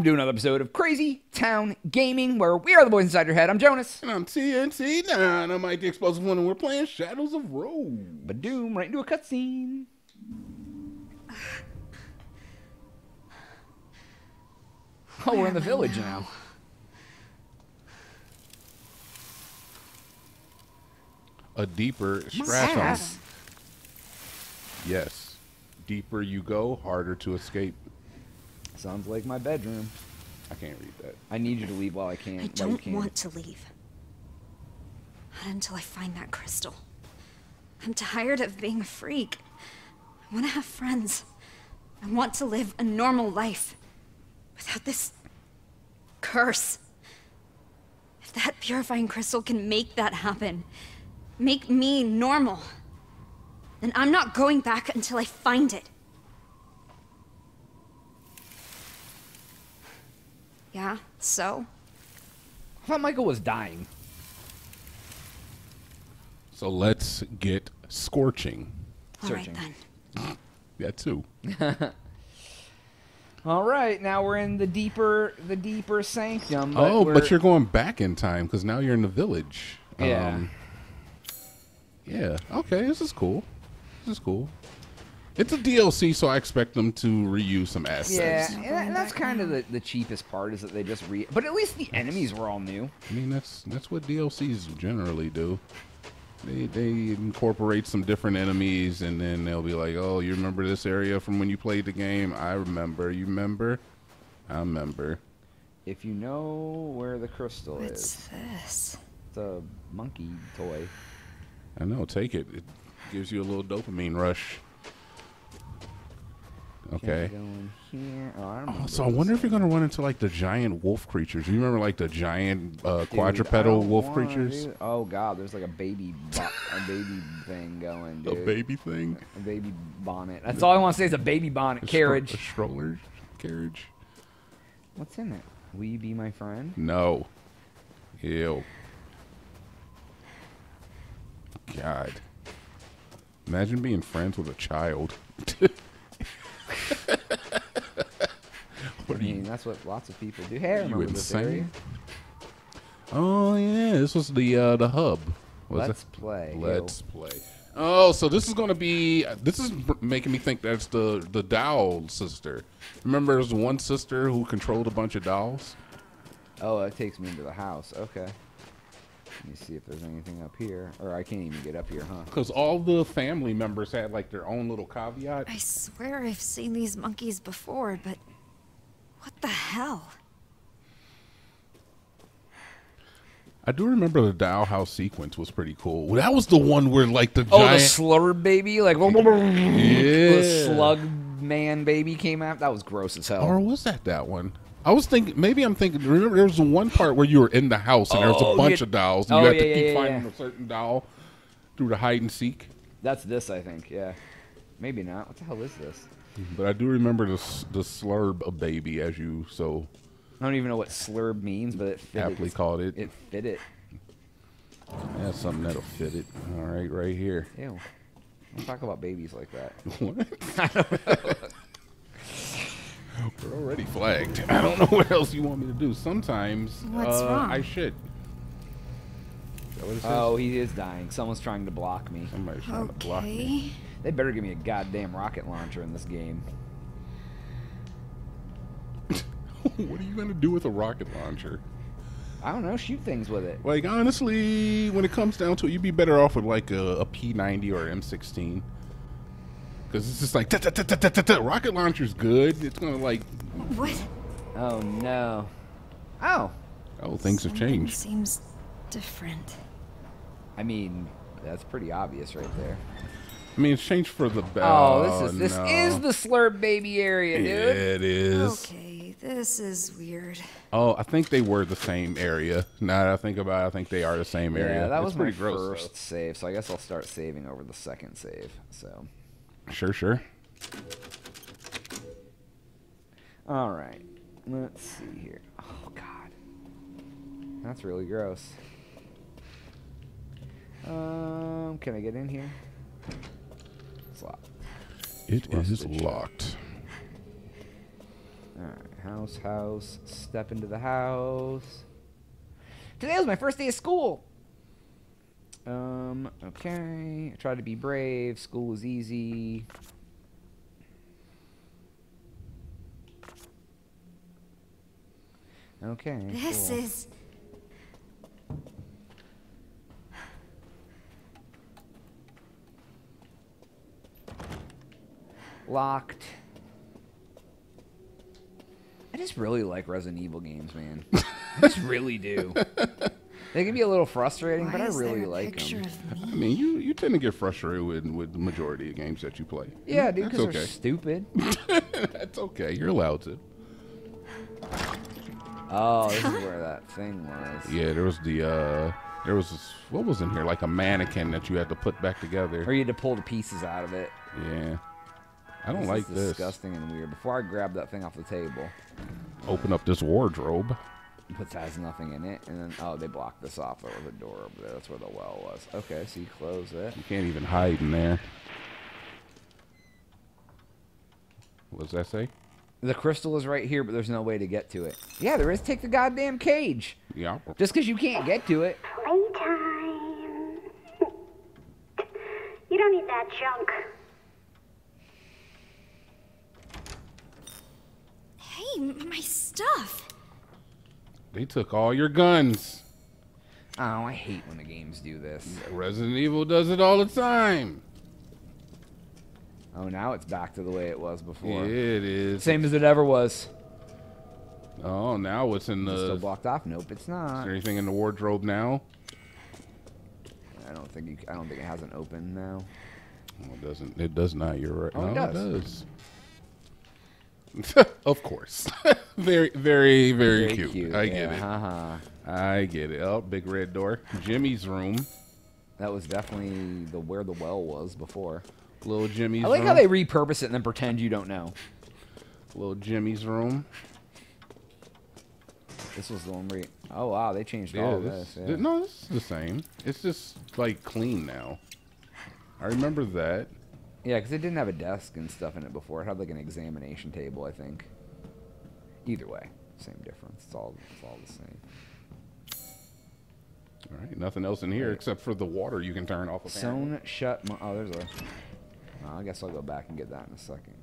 welcome to another episode of Crazy Town Gaming, where we are the boys inside your head. I'm Jonaas. And I'm TNT9. and I'm Mike the Explosive One, and we're playing Shadows of Rose. But doom right into a cutscene. Oh, we're in the village now. A deeper stratum. ass. Yes. Deeper you go, harder to escape. Sounds like my bedroom. I can't read that. I need you to leave while I can. I don't can. want to leave. Not until I find that crystal. I'm tired of being a freak. I want to have friends. I want to live a normal life. Without this curse. If that purifying crystal can make that happen, make me normal, then I'm not going back until I find it. Yeah, so? I thought Michael was dying. So let's get scorching. All right Searching. then. That too. All right, now we're in the deeper, the deeper sanctum. oh, we're- but you're going back in time because now you're in the village. Yeah. Um, yeah. Okay, this is cool. This is cool. It's a DLC, so I expect them to reuse some assets. Yeah, and, that- and that's kind of the, the cheapest part is that they just re. But at least the enemies were all new. I mean, that's that's what DLCs generally do. They they incorporate some different enemies, and then they'll be like, "Oh, you remember this area from when you played the game? I remember. You remember? I remember." If you know where the crystal What's is, this? it's a monkey toy. I know. Take it. It gives you a little dopamine rush. Okay. Can't go in here. Oh, I Oh, so I wonder if you're gonna run into like the giant wolf creatures. You remember like the giant uh, Dude, quadrupedal wolf wanna creatures? do- Oh god, there's like a baby, bo- a baby thing going, A baby thing. A baby bonnet. That's all I want to say is a baby bonnet A carriage. A stroller carriage. What's in it? Will you be my friend? No. Ew. God. Imagine being friends with a child. what I mean, you? that's what lots of people do. Hey, I you this area. insane? Oh yeah, this was the uh, the hub. Was Let's it? play. Let's play. Oh, so this is going to be. This is making me think that's the the doll sister. Remember, there's one sister who controlled a bunch of dolls. Oh, that takes me into the house. Okay. Let me see if there's anything up here. Or I can't even get up here, huh? Because all the family members had like their own little caveat. I swear I've seen these monkeys before, but what the hell? I do remember the doll house sequence was pretty cool. That was the one where like the Oh, the giant. slurb baby? Like, yeah. the slug man baby came out? That was gross as hell. Or was that that one? I was thinking. Maybe I'm thinking. Remember, there was one part where you were in the house and there was Oh, a bunch yeah. of dolls, and Oh, you had yeah, to yeah, keep yeah, finding yeah. a certain doll through the hide and seek. That's this, I think. Yeah. Maybe not. What the hell is this? But I do remember the s- the slurb a baby, as you so I don't even know what slurb means, but it fit aptly it. called it. It fit it. That's something that'll fit it. All right, right here. Ew. Don't talk about babies like that. What? We're already flagged. I don't know what else you want me to do. Sometimes What's uh, wrong? I shit. Is that what it says? Oh, he is dying. Someone's trying to block me. Somebody's trying to block me. They better give me a goddamn rocket launcher in this game. what are you gonna do with a rocket launcher? I don't know. Shoot things with it. Like honestly, when it comes down to it, you'd be better off with like a, a P90 or M16. Because it's just like rocket launcher's good. It's gonna like What? Oh no. Oh. oh things have changed. Seems different. I mean, that's pretty obvious right there. I mean, it's changed for the better. Oh, this is this no. is the slurb baby area, dude. Yeah, it is. Okay, this is weird. Oh, I think they were the same area. Now that I think about it, I think they are the same area. Yeah, that It's was my pretty gross. first save, so I guess I'll start saving over the second save. So. Sure, sure. all right, let's see here. Oh God, that's really gross. Um, can I get in here? It's locked. It is Rusted shut. locked. All right. House, house. Step into the house. Today was my first day of school. Um, okay. I tried to be brave. School is easy. Okay. This cool. is. Locked. I just really like Resident Evil games, man. I just really do. They can be a little frustrating, Why but I really like them. of I mean, you, you tend to get frustrated with, with the majority of games that you play. Yeah, dude, because okay. they're stupid. That's okay. You're allowed to. Oh, this is where that thing was. Yeah, there was the uh there was this, what was in here like a mannequin that you had to put back together, Or you had to pull the pieces out of it. Yeah. I don't This like is this. disgusting and weird. Before I grab that thing off the table, Open up this wardrobe. it puts has nothing in it, and then oh, they blocked this off. There was a door over there. That's where the well was. Okay, so you close it. You can't even hide in there. What does that say? The crystal is right here, but there's no way to get to it. Yeah, there is. Take the goddamn cage. Yeah. Just because you can't get to it. Playtime. You don't need that junk. Hey, my stuff. They took all your guns. Oh, I hate when the games do this. Resident Evil does it all the time. Oh, now it's back to the way it was before. it is. Same as it ever was. Oh, now what's in Is it still the? blocked off? Nope, it's not. Is there anything in the wardrobe now? I don't think you, I don't think it has an open now. Oh, it doesn't. It does not. You're right. Oh, it no, does. does. of course. very, very, very, cute. I yeah, get it. Haha. I get it. Oh, big red door. Jimmy's room. That was definitely the where the well was before. Little Jimmy's I like room. how they repurpose it and then pretend you don't know. Little Jimmy's room. This was the one where. You, oh wow, they changed Yeah, all of this, this. yeah. no, this is the same. It's just like clean now. I remember that. Yeah, because it didn't have a desk and stuff in it before. It had like an examination table, I think. Either way, same difference. It's all it's all the same. All right, nothing else in here except for the water you can turn off. apparently. Sewn shut. Oh, there's a. Oh, I guess I'll go back and get that in a second.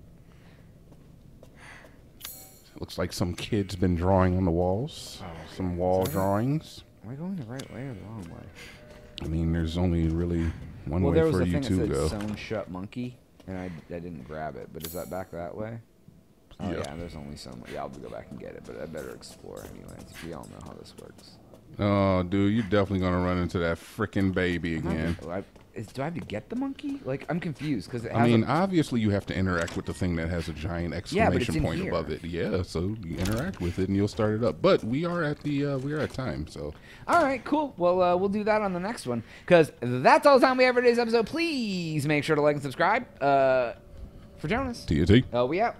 Looks like some kid's been drawing on the walls. Oh, some wall it? drawings. Am I going the right way or the wrong way? I mean, there's only really one well, way there was for a you thing that to said go. sewn shut monkey, and I, I didn't grab it. But is that back that way? Oh Yeah. yeah, there's only some. Yeah, I'll go back and get it, but I better explore anyways. We all know how this works. Oh, dude, you're definitely gonna run into that freaking baby again. I- is, do I have to get the monkey? Like I'm confused because I mean, a- obviously you have to interact with the thing that has a giant Yeah, exclamation in point above it. Yeah, so you interact with it and you'll start it up. But we are at the uh, we are at time, so All right, cool. Well, uh, we'll do that on the next one because that's all the time we have for today's episode. Please make sure to like and subscribe. Uh, for Jonaas. TNT. Uh, we out.